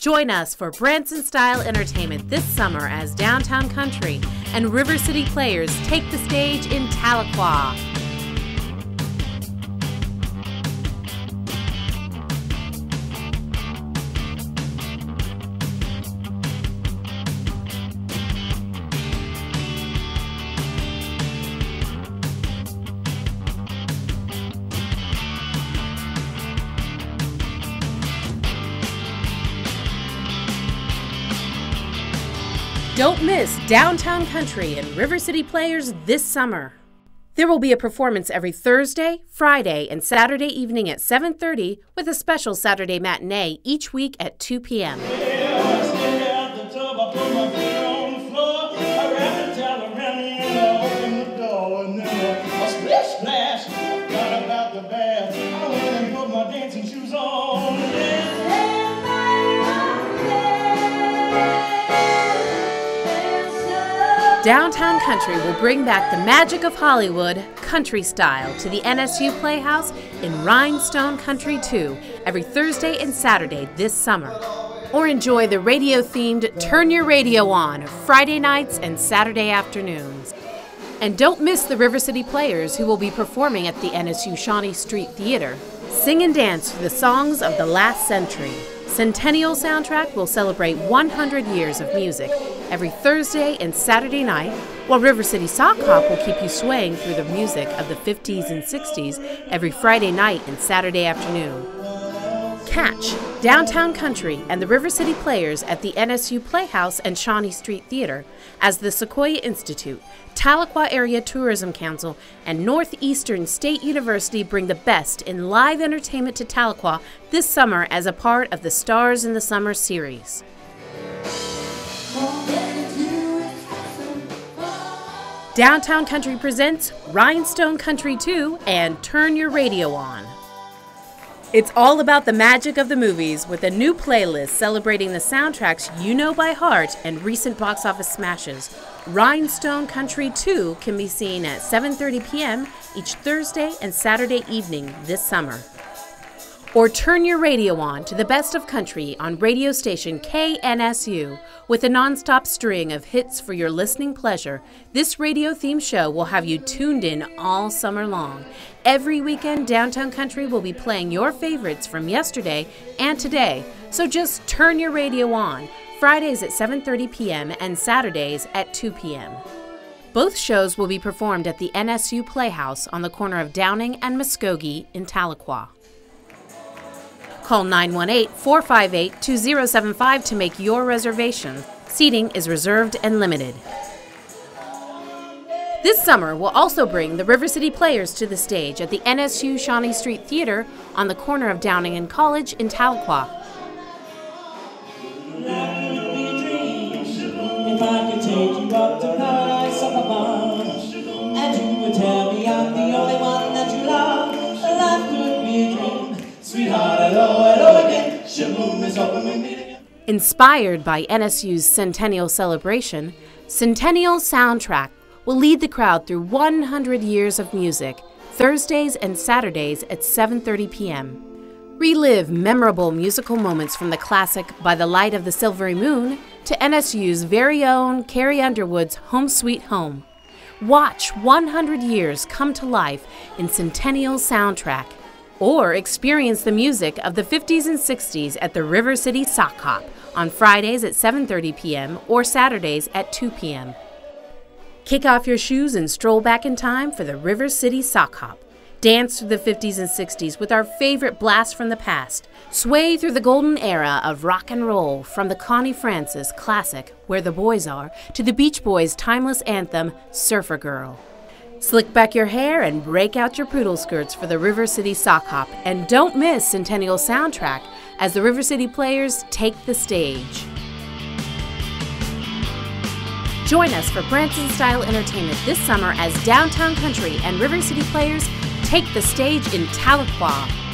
Join us for Branson Style Entertainment this summer as Downtown Country and River City Players take the stage in Tahlequah. Don't miss Downtown Country and River City Players this summer. There will be a performance every Thursday, Friday, and Saturday evening at 7:30 with a special Saturday matinee each week at 2 p.m. Downtown Country will bring back the magic of Hollywood, country style, to the NSU Playhouse in Rhinestone Country 2 every Thursday and Saturday this summer. Or enjoy the radio themed Turn Your Radio On Friday nights and Saturday afternoons. And don't miss the River City Players who will be performing at the NSU Shawnee Street Theater. Sing and dance to the songs of the last century. Centennial Soundtrack will celebrate 100 years of music every Thursday and Saturday night, while River City Sock Hop will keep you swaying through the music of the 50s and 60s every Friday night and Saturday afternoon. Catch Downtown Country and the River City Players at the NSU Playhouse and Shawnee Street Theater as the Sequoyah Institute, Tahlequah Area Tourism Council, and Northeastern State University bring the best in live entertainment to Tahlequah this summer as a part of the Stars in the Summer series. Downtown Country presents Rhinestone Country 2 and Turn Your Radio On. It's all about the magic of the movies with a new playlist celebrating the soundtracks you know by heart and recent box office smashes. Rhinestone Country 2 can be seen at 7:30 p.m. each Thursday and Saturday evening this summer. Or turn your radio on to the best of country on radio station KNSU with a nonstop string of hits for your listening pleasure. This radio theme show will have you tuned in all summer long. Every weekend, Downtown Country will be playing your favorites from yesterday and today. So just turn your radio on. Fridays at 7:30 p.m. and Saturdays at 2 p.m. Both shows will be performed at the NSU Playhouse on the corner of Downing and Muskogee in Tahlequah. Call 918 458 2075 to make your reservation. Seating is reserved and limited. This summer, we'll also bring the River City Players to the stage at the NSU Shawnee Street Theater on the corner of Downing and College in Tahlequah. Inspired by NSU's centennial celebration, Centennial Soundtrack will lead the crowd through 100 years of music, Thursdays and Saturdays at 7:30 p.m. Relive memorable musical moments from the classic By the Light of the Silvery Moon to NSU's very own Carrie Underwood's Home Sweet Home. Watch 100 years come to life in Centennial Soundtrack or experience the music of the 50s and 60s at the River City Sock Hop on Fridays at 7:30 p.m. or Saturdays at 2 p.m. Kick off your shoes and stroll back in time for the River City Sock Hop. Dance through the 50s and 60s with our favorite blast from the past. Sway through the golden era of rock and roll from the Connie Francis classic Where the Boys Are to the Beach Boys' timeless anthem Surfer Girl. Slick back your hair and break out your poodle skirts for the River City Sock Hop. And don't miss Centennial Soundtrack as the River City Players take the stage. Join us for Branson Style Entertainment this summer as Downtown Country and River City Players take the stage in Tahlequah.